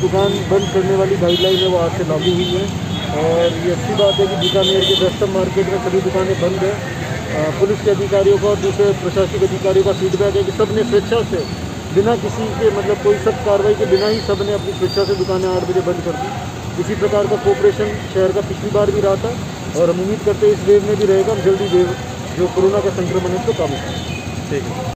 दुकान बंद करने वाली गाइडलाइन है, वो आज से लागू हुई है। और ये अच्छी बात है कि बीकानेर के दस्तम मार्केट में सभी दुकानें बंद हैं। पुलिस के अधिकारियों का और दूसरे प्रशासनिक अधिकारियों का फीडबैक है कि सबने स्वेच्छा से, बिना किसी के मतलब कोई सख्त कार्रवाई के, बिना ही सबने अपनी स्वेच्छा से दुकानें आठ बजे बंद कर दी। इसी प्रकार का कोऑपरेशन शहर का पिछली बार भी रहा था और हम उम्मीद करते हैं इस वेव में भी रहेगा। हम जल्दी वेव जो कोरोना का संक्रमण है, उसको काबू करें ठीक है।